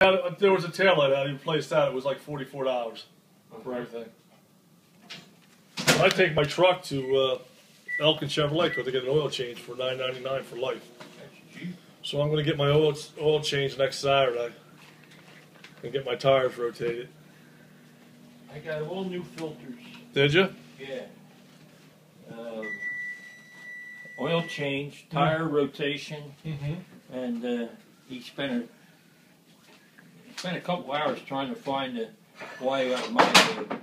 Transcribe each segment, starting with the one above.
There was a tail light out. He replaced that. It was like forty-four dollars for everything. I take my truck to uh, Elkin Chevrolet because they get an oil change for nine ninety-nine for life. So I'm going to get my oil oil change next Saturday and get my tires rotated. I got all new filters. Did you? Yeah. Uh, oil change, tire rotation, Mm-hmm. and uh, he spent a he spent a couple hours trying to find the, why my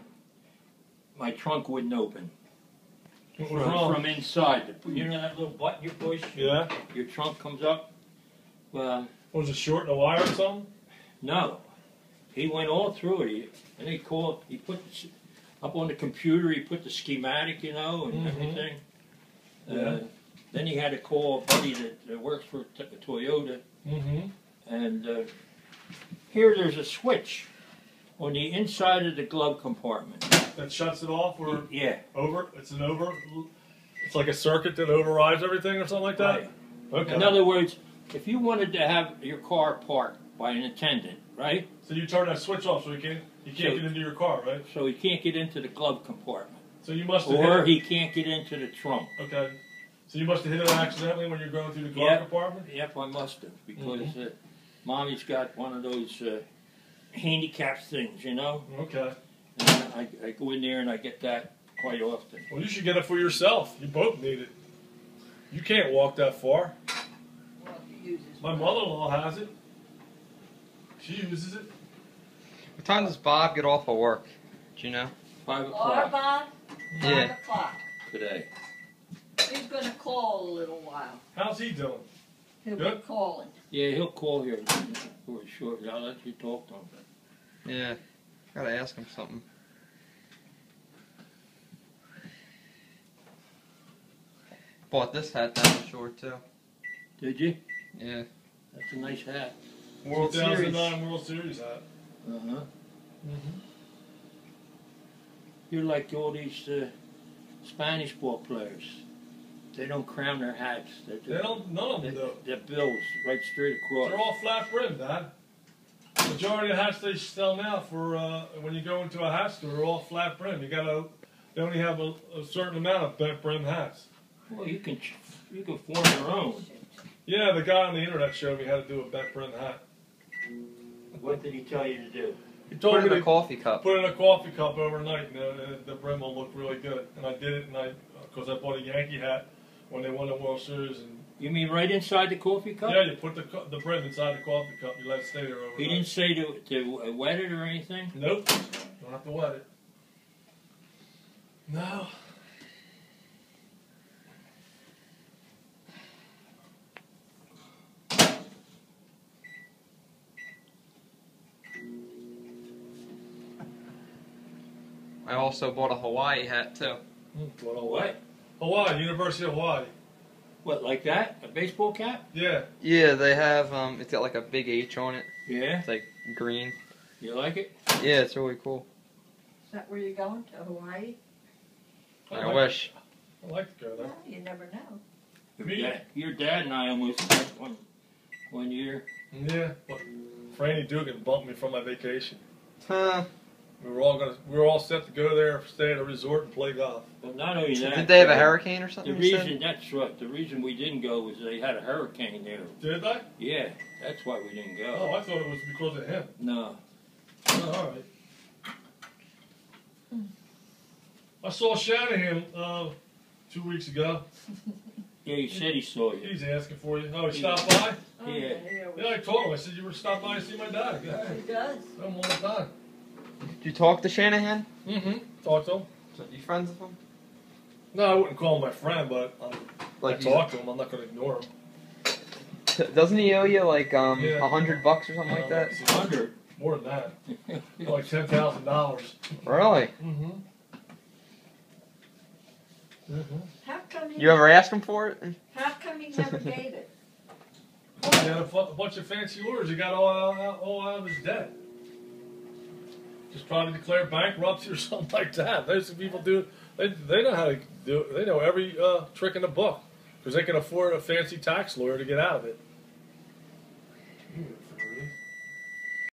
my trunk wouldn't open What from, wrong? from inside. You know that little button you push, yeah. your trunk comes up. Well, Was it short in the wire or something? no, he went all through it. He, and he called. He put the, up on the computer. He put the schematic, you know, and Mhm. everything. Yeah. Uh, then he had to call a buddy that, that works for Toyota, Mm-hmm. and uh, here there's a switch on the inside of the glove compartment. That shuts it off or Yeah, over? It's an over. It's like a circuit that overrides everything or something like that. right. Okay. In other words, if you wanted to have your car parked by an attendant, right, So you turn that switch off so you can't you can't So- get into your car, right? so he can't get into the glove compartment, So you must have or he can't get into the trunk. Okay. So you must have hit it accidentally when you're going through the glove Yeah. compartment. Yep, I must have because uh, mommy's got one of those uh, handicap things, you know. Okay. And I, I go in there and I get that quite often. Well, you should get it for yourself. You both need it. You can't walk that far. Well, My mother-in-law has it. She uses it. What time does Bob get off of work? Do you know? Five Our o'clock Bob, five Yeah. o'clock. today. He's gonna call a little while. How's he doing? He'll be Good. calling. Yeah, he'll call here for sure. short. I'll let you talk to him. Yeah. Gotta ask him something. Bought this hat down the shore too. Did you? Yeah. That's a nice hat. World 2009 World Series hat. Uh huh. Mm-hmm. You're like all these uh, Spanish ball players. They don't crown their hats. They, They don't. None of them do. They're bills right straight across. They're all flat brimmed, Dad. Majority of hats they sell now for uh, when you go into a hat store are all flat brim. You gotta. They only have a, a certain amount of bent brim hats. Well, you can you can form your own. Yeah, the guy on the internet showed me how to do a bent brim hat. What did he tell you to do? He Put told it me in to a coffee cup. put it in a coffee cup overnight, and uh, the brim will look really good. And I did it, and I because I bought a Yankee hat when they won the World Series, and You mean right inside the coffee cup? yeah, you put the cu- the brim inside the coffee cup. You let it stay there overnight. He didn't say to to uh, wet it or anything. Nope. Don't have to wet it. No. I also bought a Hawaii hat too. What? What? Hawaii, University of Hawaii. What, like that? A baseball cap? Yeah. Yeah, they have um it's got like a big H on it. Yeah. It's like green. You like it? Yeah, it's really cool. Is that where you're going, to Hawaii? I like, wish. I like to go there. Well, you never know. Your Me? dad, your dad and I almost went one one year. Yeah. But Franny Dugan bumped me from my vacation. Huh. We were all gonna. We were all set to go there, stay at a resort, and play golf. But not only that. Did they have a hurricane or The something? you said? reason that's right. The reason we didn't go was they had a hurricane there. Did they? Yeah, that's why we didn't go. Oh. I thought it was because of him. No. Oh, all right. I saw Shanahan uh, two weeks ago. Yeah, he said he saw you. He's asking for you. Oh, he stopped by. Oh, Yeah. Yeah, I told him. I said you were stopped by to see my dad. Yeah. He does. I'm all the time. Did you talk to Shanahan? Mm-hmm. Talk to him. You friends with him? No, I wouldn't call him my friend, but um, Like I talk to him. I'm not going to ignore him. doesn't he owe you like um a Yeah. hundred bucks or something like that? Uh, Hundred. More than that. Like ten thousand dollars. Really? Mm-hmm. Mm-hmm. How come he? You ever ask him for it? How come he never gave it? He had a, fu- a bunch of fancy orders. He got all out, all out of his debt. Just trying to declare bankruptcy or something like that. Those people do. They, they know how to do. it. They know every uh, trick in the book because they can afford a fancy tax lawyer to get out of it.